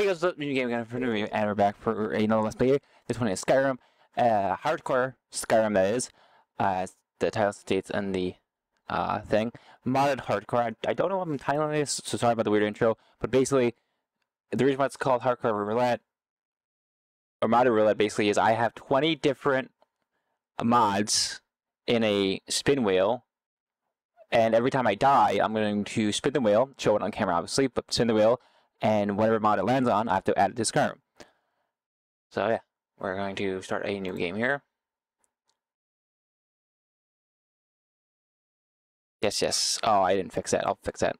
Hey guys, what's up? New game again for new and we're back for another let's play. This one is Skyrim, uh, hardcore Skyrim that is, uh, the title states in the uh thing. Modded hardcore. I, I don't know what I'm titling this, so sorry about the weird intro. But basically, the reason why it's called hardcore roulette or modded roulette basically is I have 20 different mods in a spin wheel. And every time I die, I'm going to spin the wheel, show it on camera obviously, but spin the wheel, and whatever mod it lands on, I have to add it to Skyrim. So yeah, we're going to start a new game here. Yes, yes. Oh, I didn't fix that. I'll fix that.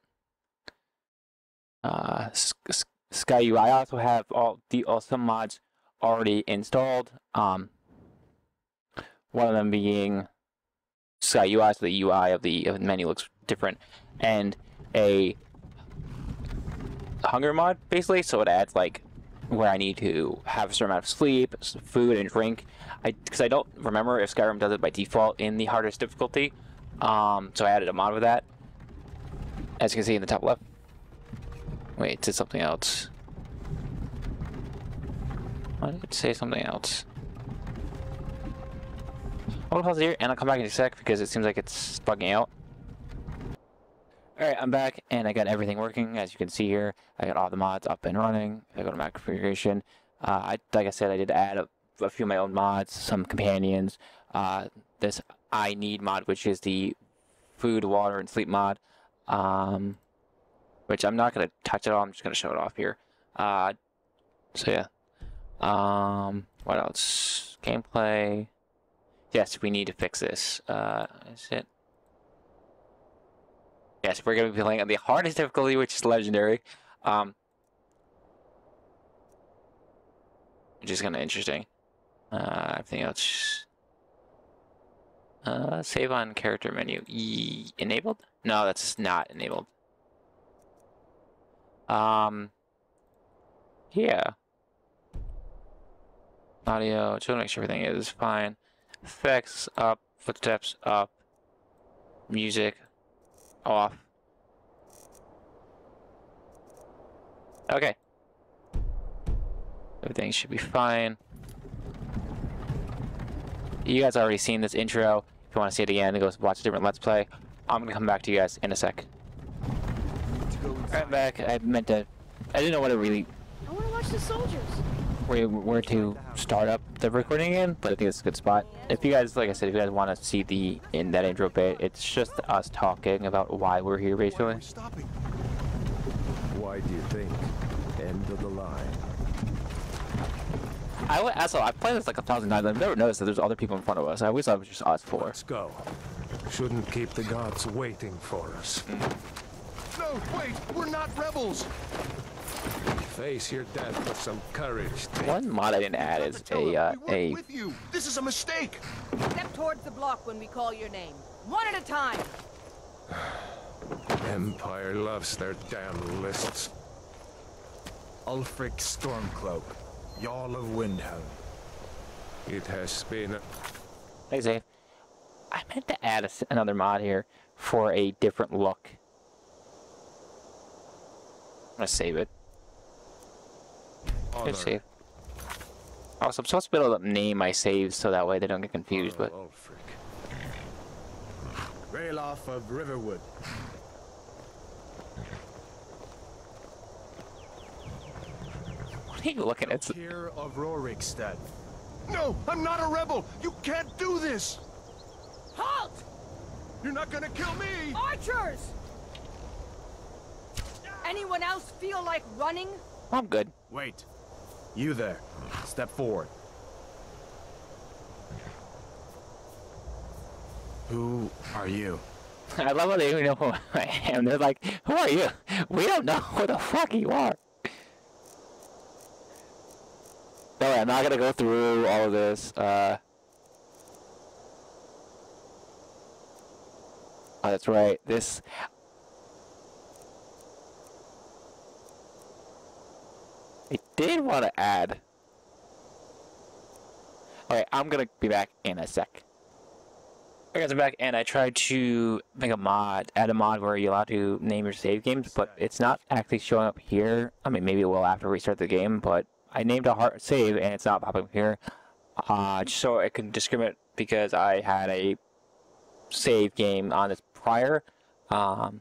Uh, SkyUI. I also have all the awesome mods already installed. Um, one of them being SkyUI, so the UI of the, of the menu looks different, and a hunger mod basically. So it adds like where I need to have a certain amount of sleep, food, and drink. I because I don't remember if Skyrim does it by default in the hardest difficulty. Um, so I added a mod with that. As you can see in the top left. Wait, it something else. Why did it say something else? I'll pause here and I'll come back in a sec because it seems like it's bugging out. Alright, I'm back and I got everything working. As you can see here, I got all the mods up and running. I go to my configuration, uh, I, like I said, I did add a, a few of my own mods, some companions. Uh, this iNeed mod, which is the food, water, and sleep mod. Um, which I'm not going to touch at all. I'm just going to show it off here. Uh, so yeah. Um, what else? Gameplay. Yes, we need to fix this. Uh, is it? Yes, we're going to be playing on the hardest difficulty, which is legendary. Um, which is kind of interesting. Uh, everything else. Uh, save on character menu. E enabled? No, that's not enabled. Um, yeah. Audio, just make sure everything is fine. Effects up, footsteps up, music off. Okay. Everything should be fine. You guys already seen this intro. If you want to see it again, go watch a different Let's Play. I'm gonna come back to you guys in a sec. Right back. I meant to. I didn't know what to really. I want to watch the soldiers. Where, where to start up the recording again, but I think it's a good spot. If you guys, like I said, if you guys want to see the in that intro bit, it's just us talking about why we're here, basically. Why do you think? End of the line. I also I've played this like a thousand times. I've never noticed that there's other people in front of us. I always thought it was just us four. Let's go. Shouldn't keep the gods waiting for us. No, wait! We're not rebels! Face your death with some courage. One mod I didn't add is a uh, a. with you. This is a mistake. Step towards the block when we call your name. One at a time. Empire loves their damn lists. Ulfric Stormcloak, Jarl of Windhelm. It has been a... Hey, Zave. I meant to add a, another mod here for a different look. I'm gonna save it. Honor. Good save. Also, I'm supposed to be able to name my saves so that way they don't get confused, but Oh, Ulfric. Ralof of Riverwood. what are you looking at? Here of Rorikstead. No, I'm not a rebel. You can't do this. Halt! You're not gonna kill me. Archers! Anyone else feel like running? I'm good. Wait. You there. Step forward. Who are you? I love how they don't know who I am. They're like, who are you? We don't know who the fuck you are. No, I'm not gonna go through all of this. Uh, oh, that's right. This. I did want to add. Okay, I'm gonna be back in a sec. I guys, I'm back, and I tried to make a mod, add a mod where you're allowed to name your save games, but it's not actually showing up here. I mean, maybe it will after we restart the game, but I named a hard save, and it's not popping up here. Uh, just so I can discriminate because I had a save game on this prior. Um,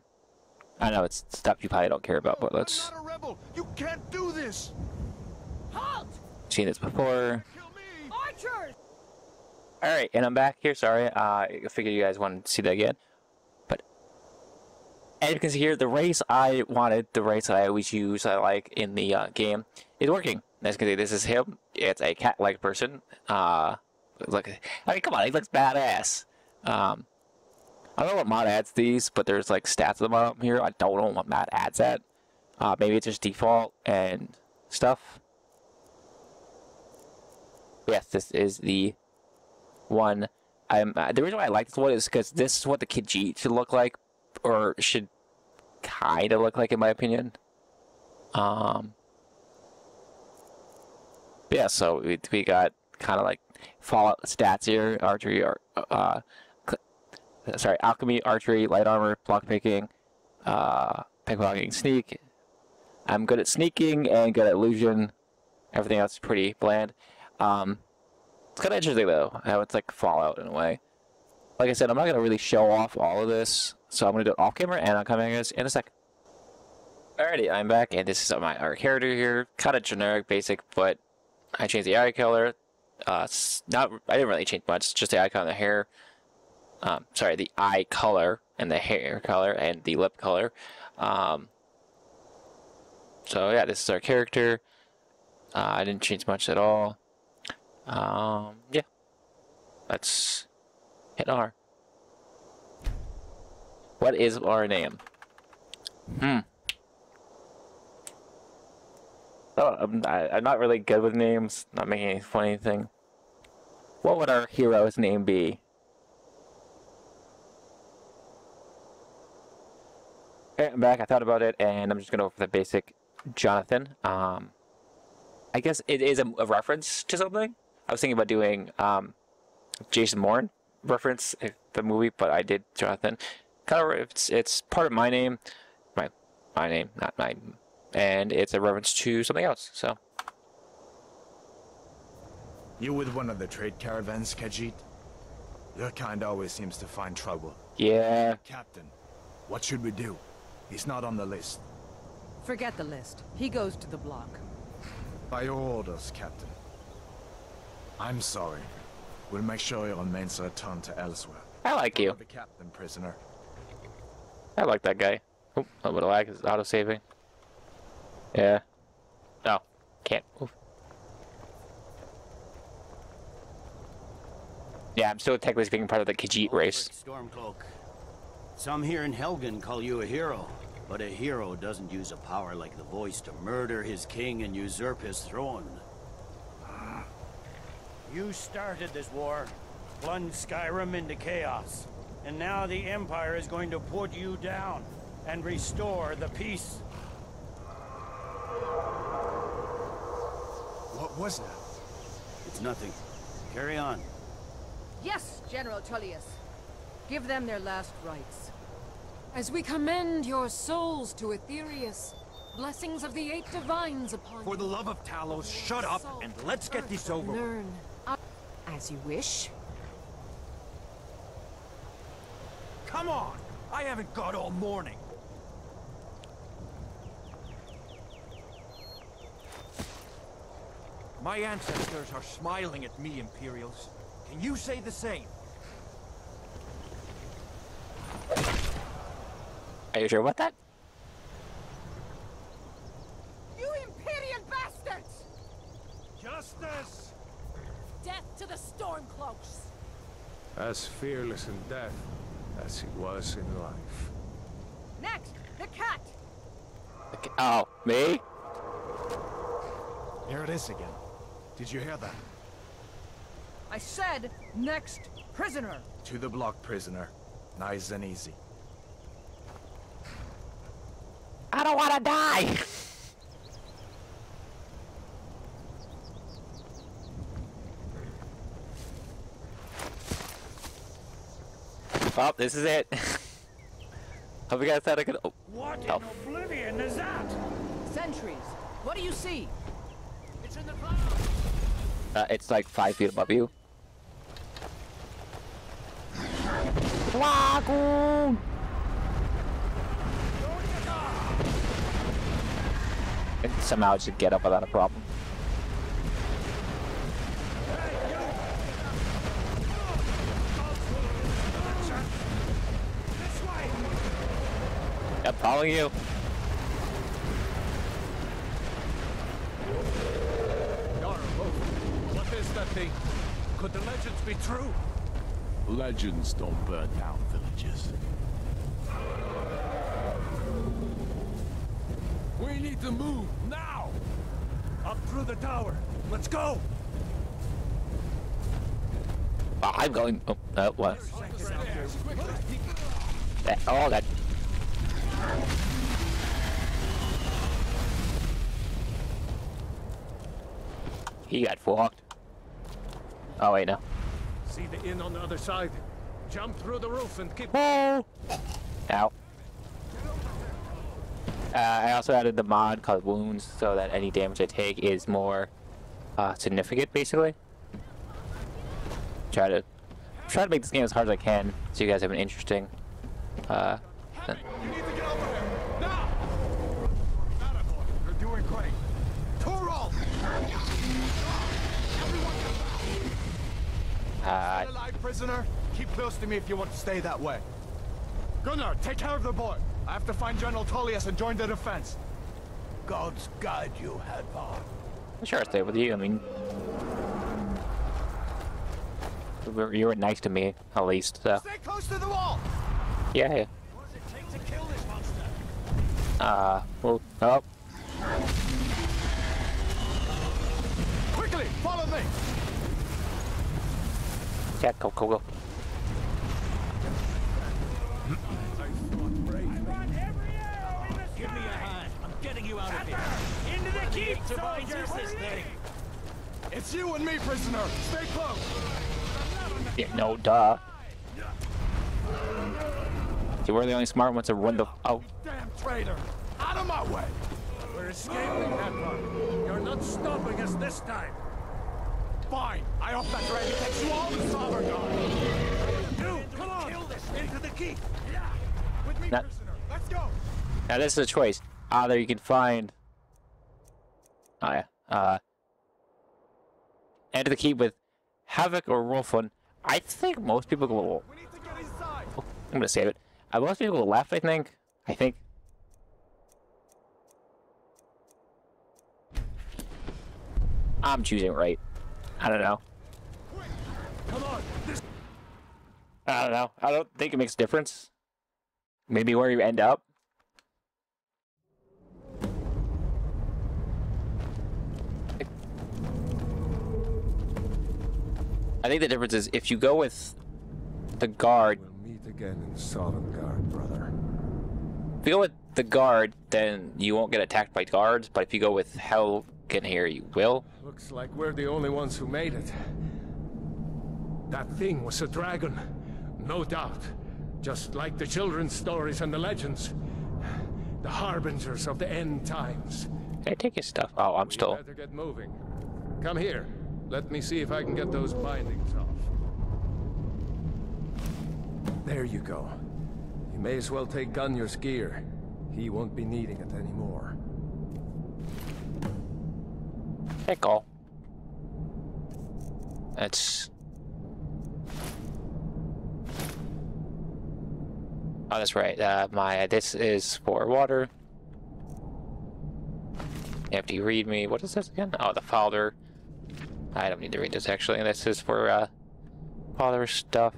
I know it's stuff you probably don't care about, but let's I'm not a rebel. You can't do this. Halt! see this before. Archers! All right, and I'm back here. Sorry, uh, I figured you guys wanted to see that again. But as you can see here, the race I wanted, the race that I always use, I like in the uh, game, is working. As you can see, this is him. It's a cat-like person. Uh, look, I mean, come on, he looks badass. Um, I don't know what mod adds these, but there's like stats at the bottom here. I don't know what mod adds that. Uh, maybe it's just default and stuff. Yes, this is the one. I'm uh, the reason why I like this one is because this is what the Khajiit should look like, or should kind of look like, in my opinion. Um. Yeah, so we we got kind of like Fallout stats here: archery, or uh, sorry, alchemy, archery, light armor, block picking, uh, pickpocketing, sneak. I'm good at sneaking and good at illusion. Everything else is pretty bland. Um, it's kind of interesting though, how it's like Fallout in a way. Like I said, I'm not gonna really show off all of this, so I'm gonna do it off camera, and I'll come back in a sec. Alrighty, I'm back, and this is my our character here. Kind of generic, basic, but I changed the eye color. Uh, not I didn't really change much, just the icon, the hair. Um, sorry, the eye color and the hair color and the lip color. Um, so yeah, this is our character. Uh, I didn't change much at all. Um, yeah. Let's hit R. What is our name? Hmm. Oh, I'm, I, I'm not really good with names. Not making any funny thing. What would our hero's name be? Okay, I'm back. I thought about it, and I'm just gonna go for the basic Jonathan. Um, I guess it is a, a reference to something. I was thinking about doing um, Jason Bourne reference the movie, but I did Jonathan. Kind of, it's it's part of my name, my my name, not my, and it's a reference to something else. So You with one of the trade caravans, Khajiit? Your kind always seems to find trouble. yeah, Captain, what should we do? He's not on the list. Forget the list. He goes to the block. By your orders, Captain. I'm sorry. We'll make sure your remains are returned to Elsweyr. I like you. The captain, prisoner. I like that guy. Oh, a little bit of lag is auto saving. Yeah. No, can't move. Yeah, I'm still technically speaking part of the Khajiit race. Stormcloak. Some here in Helgen call you a hero, but a hero doesn't use a power like the voice to murder his king and usurp his throne. You started this war, plunged Skyrim into chaos, and now the Empire is going to put you down and restore the peace. What was that? It's nothing. Carry on. Yes, General Tullius. Give them their last rites. As we commend your souls to Aetherius, blessings of the eight divines upon you. For the love of Talos, shut up and let's get this over with. Learn. As you wish. Come on! I haven't got all morning. My ancestors are smiling at me, Imperials. Can you say the same? Are you sure about that? You Imperial bastards! Justice! Death to the Stormcloaks! As fearless in death as he was in life. Next, the cat! Okay. Oh, me? Here it is again. Did you hear that? I said, next prisoner. To the block, prisoner. Nice and easy. I don't want to die. Well, this is it. Hope you guys had a good. Oh, What Oh. in oblivion is that? Sentries. What do you see? It's in the clouds. uh, it's like five feet above you. Lagoon! And somehow it should get up without a problem. This way. Yep, following you. What is that thing? Could the legends be true? Legends don't burn down villages. We need to move now! Up through the tower. Let's go! Oh, I'm going. Oh, uh, what? Uh, Oh, that. He got fucked. Oh, wait, no. See the inn on the other side. Jump through the roof and keep. Ow. Uh, I also added the mod called Wounds so that any damage I take is more uh, significant, basically. Try to try to make this game as hard as I can so you guys have an interesting. Uh, uh, Still alive, prisoner? Keep close to me if you want to stay that way. Gunnar, take care of the boy. I have to find General Tullius and join the defense. Gods guide you, Hadvar. sure, I'll stay with you. I mean, you were- nice to me at least. So Stay close to the wall! yeah. yeah. What does it take to kill this monster? Uh, well, oh, Quickly, follow me! Yeah, go, go, go. Run every arrow in the sky. Give me a hand. I'm getting you out of here. Into the keep, to soldier. this do thing. It's you and me, prisoner. Stay close. Yeah, no, duh. See, we're the only smart ones to run the. Oh, Damn traitor! Out of my way! We're escaping, Hadvar. You're not stopping us this time. Fine. I hope that ready takes you all to Sovngarde. You, come on! Kill this! Into the keep! With me, Not- prisoner. Let's go. now this is a choice. Either you can find. Oh yeah. Uh. Enter the keep with Hadvar or Wolfun. I think most people go. We need to get inside. I'm gonna save it. Uh, most people go left. I think. I think. I'm choosing right. I don't know. Come on! This I don't know. I don't think it makes a difference. Maybe where you end up. I think the difference is if you go with the guard, We'll meet again in Sovngarde, brother. if you go with the guard, then you won't get attacked by guards. But if you go with Helgen hear you will. Looks like we're the only ones who made it. That thing was a dragon. No doubt. Just like the children's stories and the legends. The harbingers of the end times. Can I take his stuff? Oh, I'm We still. better get moving. Come here. Let me see if I can get those bindings off. There you go. You may as well take Gunjar's gear. He won't be needing it anymore. All. That's. Oh, that's right. Uh, my this is for water. To read me. What is this again? Oh, the father. I don't need to read this actually. This is for uh, father stuff.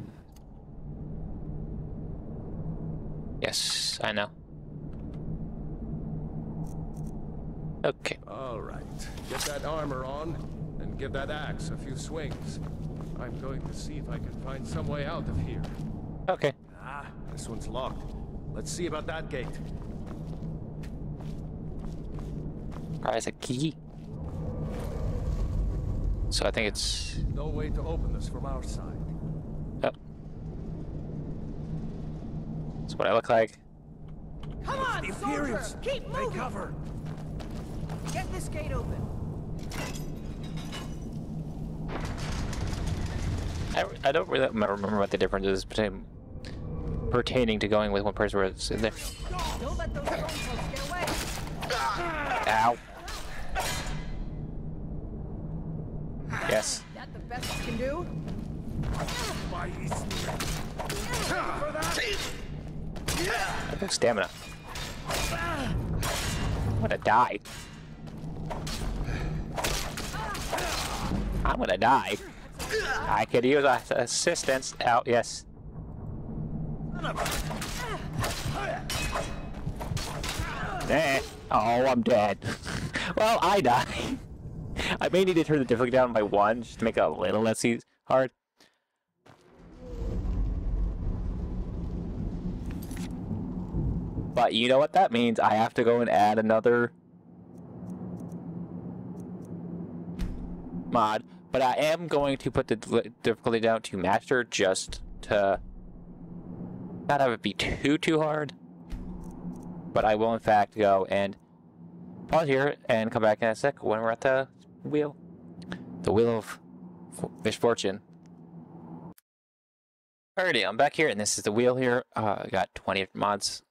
Yes, I know. Okay. All right. Get that armor on, and give that axe a few swings. I'm going to see if I can find some way out of here. Okay. Ah, this one's locked. Let's see about that gate. Prize a key. So I think it's. No way to open this from our side. Oh. what I look like. Come on, The soldier! Imperials! Keep Take moving! cover! Get this gate open. I, I don't really remember what the difference is between pertaining to going with one person where it's in there. Don't let those get away. Ow. Yes. That the best you can do? I think stamina. I'm gonna die. I'm gonna die. I could use assistance. Out, yes. Eh. Oh, I'm dead. well, I die. I may need to turn the difficulty down by one just to make it a little less hard. But you know what that means? I have to go and add another mod. But I am going to put the difficulty down to master just to not have it be too too hard. But I will in fact go and pause here and come back in a sec when we're at the wheel. The wheel of misfortune. Alrighty, I'm back here and this is the wheel here. Uh, I got 20 mods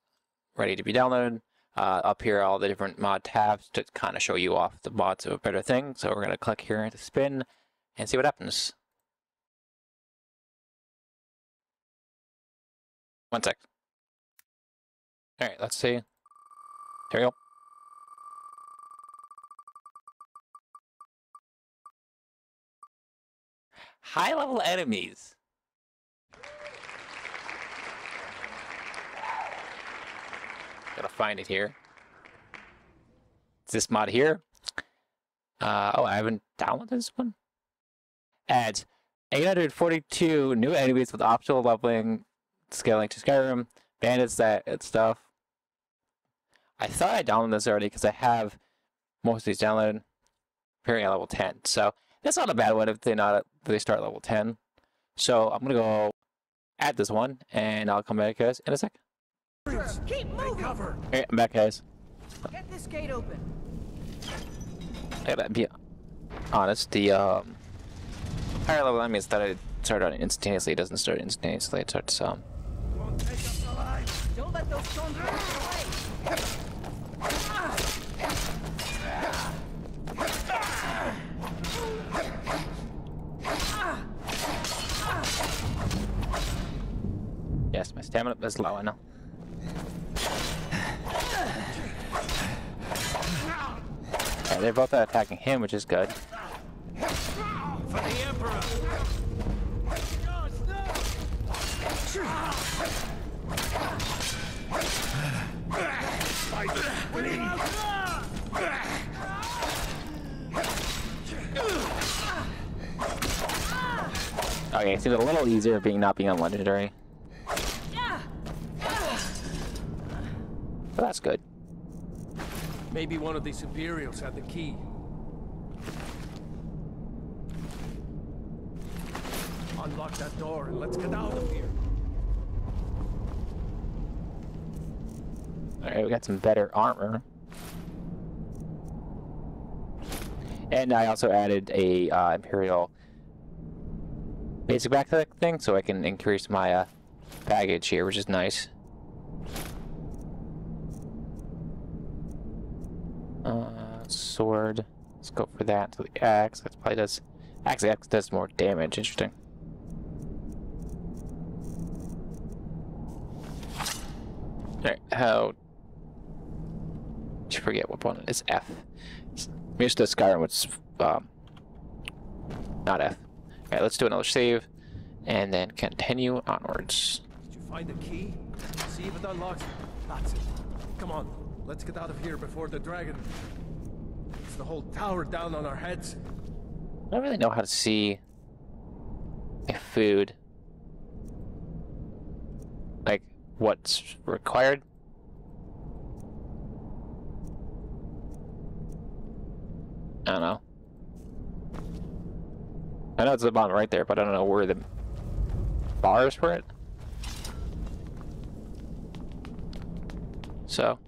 ready to be downloaded. Uh, up here, all the different mod tabs to kind of show you off the mods of a better thing. So we're going to click here to spin and see what happens. One sec. Alright, let's see. Here we go. High level enemies. Gotta find it here. It's this mod here. Uh, oh, I haven't downloaded this one. Adds 842 new enemies with optional leveling, scaling to Skyrim, bandits, that and stuff. I thought I downloaded this already because I have most of these downloaded, appearing at level 10. So that's not a bad one if they not if they start at level 10. So I'm gonna go add this one, and I'll come back guys in a sec. Keep moving! Cover! Alright, I'm back guys. Get this gate open. I gotta be honest, the um, higher level enemies that I start on instantaneously it doesn't start instantaneously, it starts um! Don't let those yes, my stamina is low, I know. Yeah, they're both attacking him, which is good. For the Emperor! Okay, it seems a little easier being not being on legendary. But that's good. Maybe one of these Imperials had the key. Unlock that door and let's get out of here. Alright, we got some better armor. And I also added a uh, Imperial basic backpack thing, so I can increase my uh, baggage here, which is nice. Uh, sword. Let's go for that. So the axe. That probably does. Actually, axe does more damage. Interesting. Alright, how I forget what one it is. F. To Skyrim, it's um, not F. Alright, let's do another save, and then continue onwards. Did you find the key? See if it unlocks. That's it. Come on, let's get out of here before the dragon. It's the whole tower down on our heads. I don't really know how to see my food. Like, what's required. I don't know. I know it's the bottom right there, but I don't know where the bars for it. So.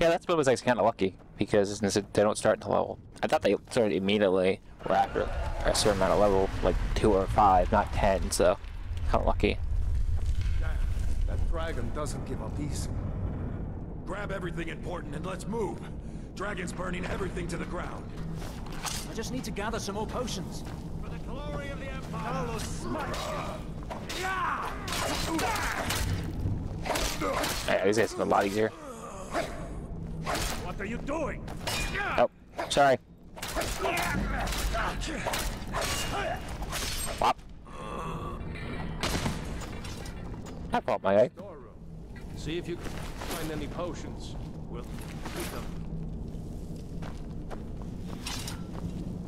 Yeah, that's what was actually kind of lucky because they don't start until level. I thought they started immediately or after a certain amount of level, like two or five, not ten. So, kind of lucky. Damn, that dragon doesn't give up easy. Grab everything important and let's move. Dragon's burning everything to the ground. I just need to gather some more potions. For the glory of the Empire! Yeah, these guys are a lot easier. What are you doing? Oh, sorry. Wop. I fault my eye. See if you can find any potions. We'll keep them.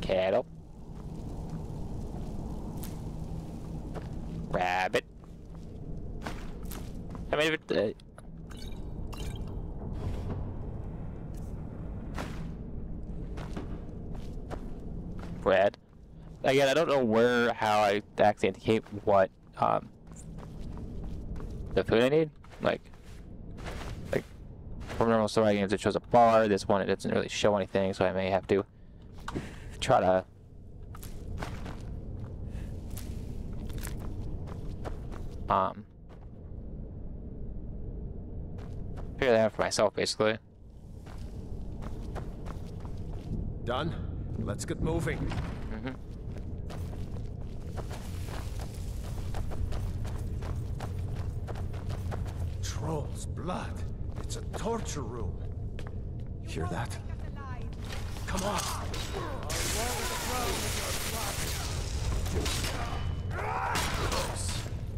Cattle. Rabbit. I mean, if it, uh, bread. Again, I don't know where, how I actually indicate what, um, the food I need. Like, like, for normal story games, it shows a bar. This one, it doesn't really show anything, so I may have to try to um figure that out for myself basically. Done? Let's get moving. Troll's blood. It's a torture room. Hear that? Come on.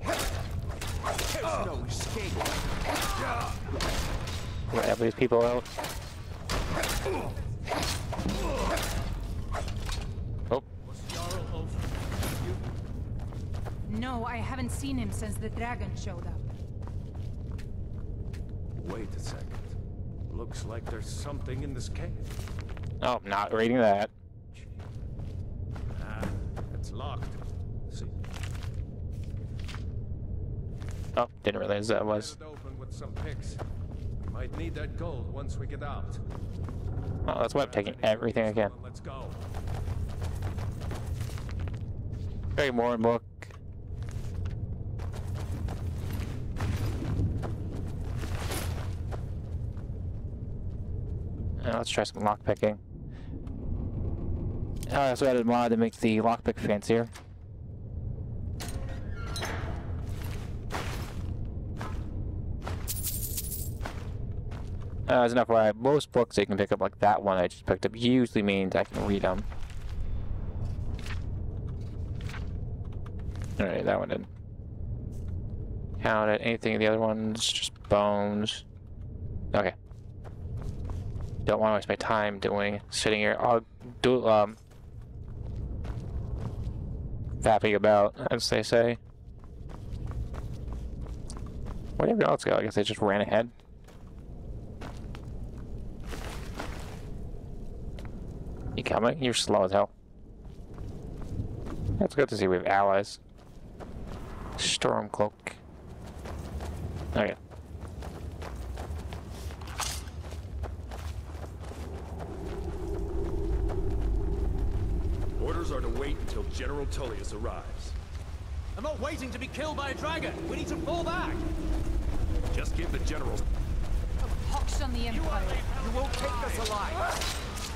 There's no escape. Whatever these people out. Oh, No, I haven't seen him since the dragon showed up. Wait a second. Looks like there's something in this cave. Oh, I'm not reading that. Ah, it's locked. See, Oh, didn't realize that was. open with some picks. Might need that gold once we get out. Oh, that's why I'm taking everything I can. Let's go. More book. Let's try some lockpicking. Uh, also added mod to make the lockpick fancier. Uh, as enough why most books you can pick up like that one I just picked up usually means I can read them. Alright, that one didn't count it. Anything in the other ones, just bones. Okay. Don't want to waste my time doing sitting here. I'll do um fapping about, as they say. Where did everyone else go? I guess they just ran ahead. You coming? You're slow as hell. It's good to see we have allies. Stormcloak. Okay. Orders are to wait until General Tullius arrives. I'm not waiting to be killed by a dragon. We need to fall back. Just give the general Pox on the Empire. You won't take us alive.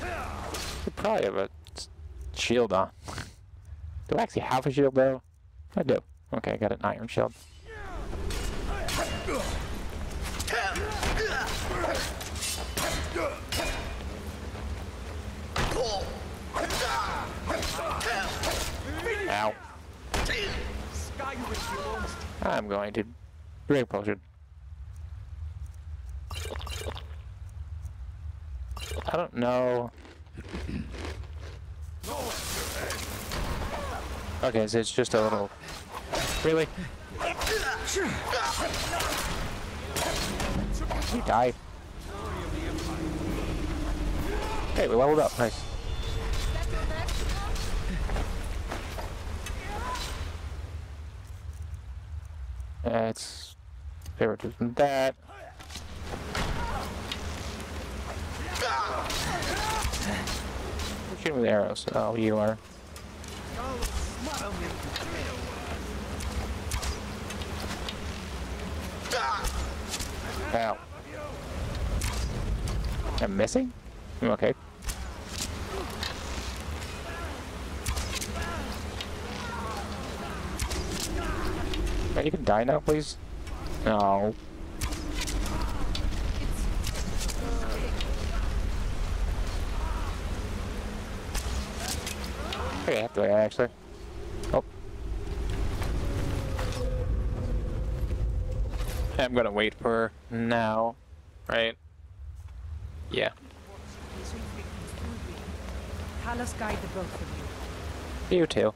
You probably have a shield on. Do I actually have a shield though? I do. Okay, I got an iron shield. I'm going to break potion. I don't know. Okay, so it's just a little. Really? He died. Hey, we leveled up. Nice. That's better than That. Shoot with arrows. Oh, you are. Ow. I'm missing? Okay. Hey, you can die now, please? No. Okay, I have to wait, actually. Oh. I'm gonna wait for now, right? Yeah. Talos guide the both of you. You too.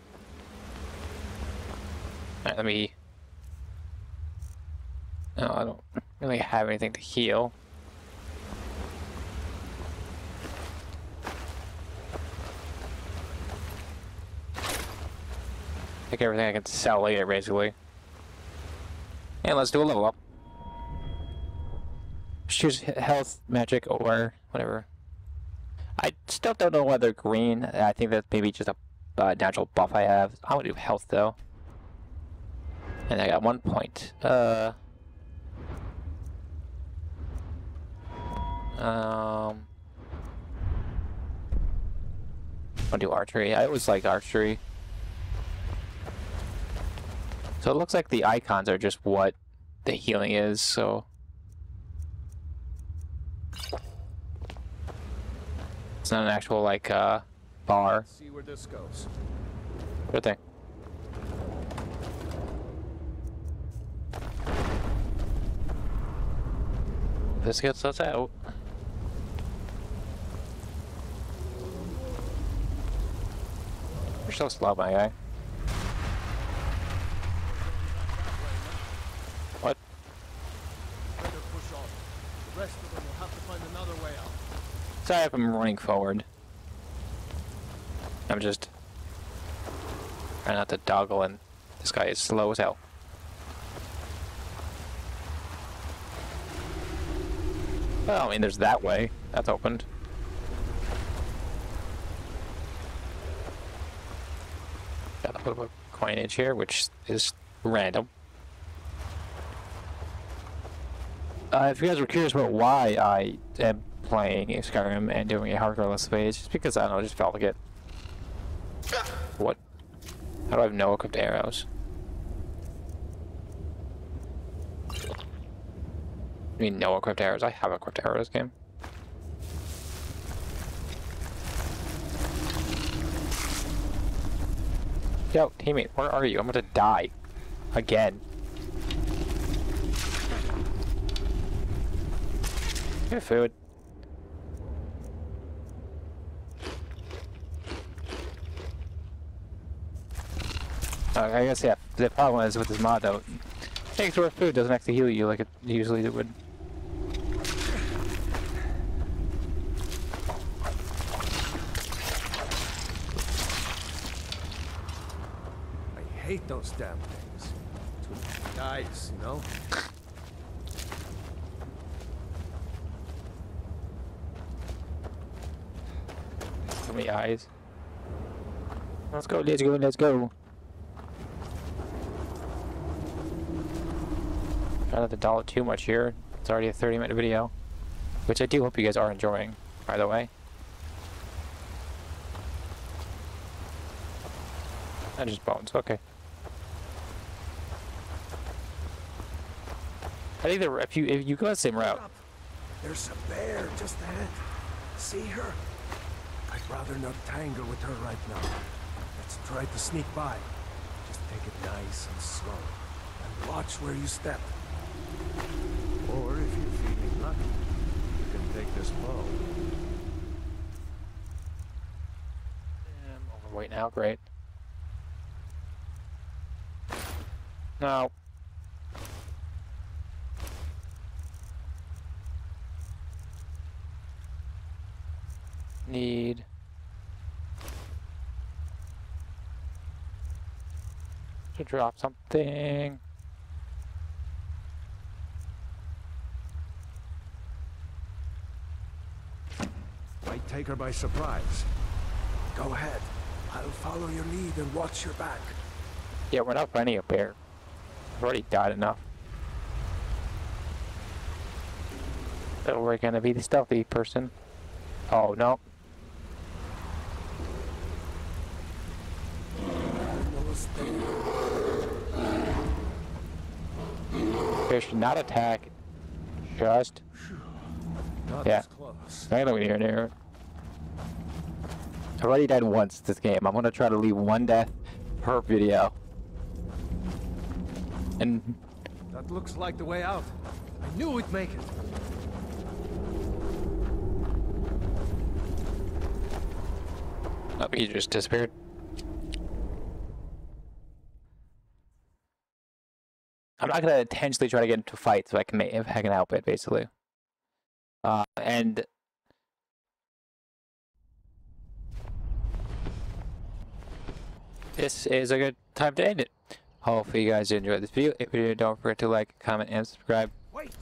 Alright, let me... No, I don't really have anything to heal. Take everything I can sell later, basically. And let's do a level up. Choose health, magic, or whatever. I still don't know whether green. I think that's maybe just a uh, natural buff I have. I'm gonna do health though. And I got one point. Uh. Um. I'll do archery. I always like archery. So it looks like the icons are just what the healing is, so. It's not an actual, like, uh, bar. See where this goes. Good thing. This gets us out. You're so slow, my guy. What? Better push on. The rest of them will have to find another way out. Sorry if I'm running forward. I'm just trying not to doggle and this guy is slow as hell. Well, I mean, there's that way. That's opened. A little bit of coinage here, which is random. Uh, if you guys were curious about why I am playing a Skyrim and doing a hardcore let's play, it's just because I don't know, I just felt like it. What? How do I have no equipped arrows? I mean, no equipped arrows. I have equipped arrows game. Yo, teammate, where are you? I'm gonna die. Again. Good food. Uh, I guess, yeah, the problem is with this mod though, worth food doesn't actually heal you like it usually would. I hate those damn things. Too many dice, you know? So many eyes. Let's go, let's go, let's go. Try not to doll it too much here. It's already a 30 minute video. Which I do hope you guys are enjoying, by the way. And just bones, okay. Think the if you if you go the same route, There's a bear just ahead. See her? I'd rather not tangle with her right now. Let's try to sneak by. Just take it nice and slow. And watch where you step. Or if you're feeling lucky, you can take this bow. I'm overweight now, great. No. Need. To drop something. Might take her by surprise. Go ahead. I'll follow your lead and watch your back. Yeah, we're not fighting a bear. I've already died enough. So we're gonna be the stealthy person. Oh no. Should not attack. Just. Not Yeah. close. I know near near. I've already died once this game. I'm gonna try to leave one death per video. And That looks like the way out. I knew we'd make it. oh, he just disappeared. I'm not gonna intentionally try to get into fights if I can make, if I can help it, basically. Uh, and this is a good time to end it. Hopefully you guys enjoyed this video. If you did, don't forget to like, comment, and subscribe. Wait!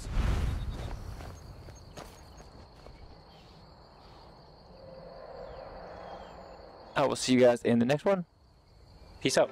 I will see you guys in the next one. Peace out.